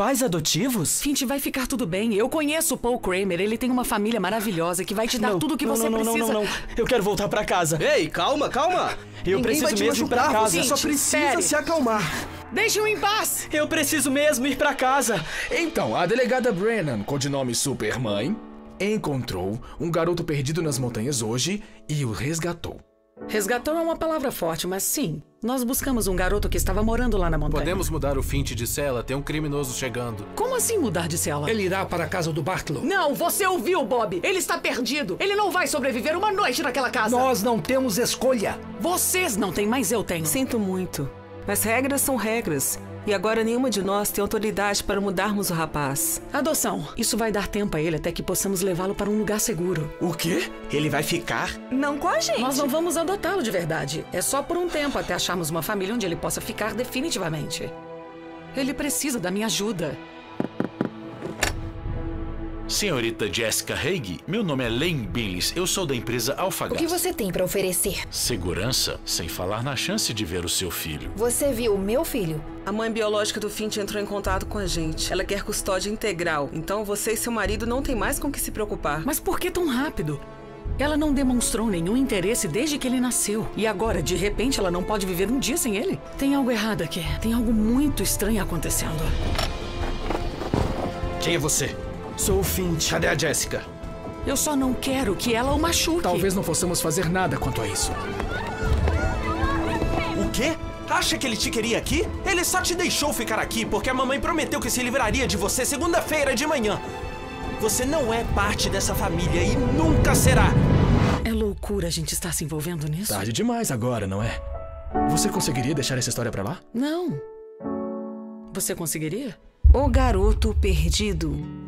Pais adotivos? Fint, vai ficar tudo bem. Eu conheço o Paul Kramer. Ele tem uma família maravilhosa que vai te dar Não, tudo o que não, você não, não, precisa. Não, não, não. Eu quero voltar pra casa. Ei, calma, calma. Eu Ninguém preciso mesmo ir pra machucar, casa. Você só precisa espere. se acalmar. Deixe-o em paz! Eu preciso mesmo ir pra casa. Então, a delegada Brennan, codinome Supermãe, encontrou um garoto perdido nas montanhas hoje e o resgatou. Resgatou é uma palavra forte, mas sim. Nós buscamos um garoto que estava morando lá na montanha. Podemos mudar o fint de cela, tem um criminoso chegando. Como assim mudar de cela? Ele irá para a casa do Bartlow. Não, você ouviu, Bob. Ele está perdido. Ele não vai sobreviver uma noite naquela casa. Nós não temos escolha. Vocês não têm, mas eu tenho. Sinto muito, mas regras são regras. E agora nenhuma de nós tem autoridade para mudarmos o rapaz. Adoção. Isso vai dar tempo a ele até que possamos levá-lo para um lugar seguro. O quê? Ele vai ficar? Não com a gente. Nós não vamos adotá-lo de verdade. É só por um tempo até acharmos uma família onde ele possa ficar definitivamente. Ele precisa da minha ajuda. Senhorita Jessica Haig, meu nome é Lane Billis. Eu sou da empresa O que Alphagas. você tem para oferecer? Segurança, sem falar na chance de ver o seu filho. Você viu o meu filho? A mãe biológica do Fint entrou em contato com a gente. Ela quer custódia integral. Então você e seu marido não têm mais com o que se preocupar. Mas por que tão rápido? Ela não demonstrou nenhum interesse desde que ele nasceu. E agora, de repente, ela não pode viver um dia sem ele? Tem algo errado aqui. Tem algo muito estranho acontecendo. Quem é você? Sou o Fint. Cadê a Jessica? Eu só não quero que ela o machuque. Talvez não possamos fazer nada quanto a isso. O quê? Acha que ele te queria aqui? Ele só te deixou ficar aqui porque a mamãe prometeu que se livraria de você segunda-feira de manhã. Você não é parte dessa família e nunca será. É loucura a gente estar se envolvendo nisso? Tarde demais agora, não é? Você conseguiria deixar essa história pra lá? Não. Você conseguiria? O garoto perdido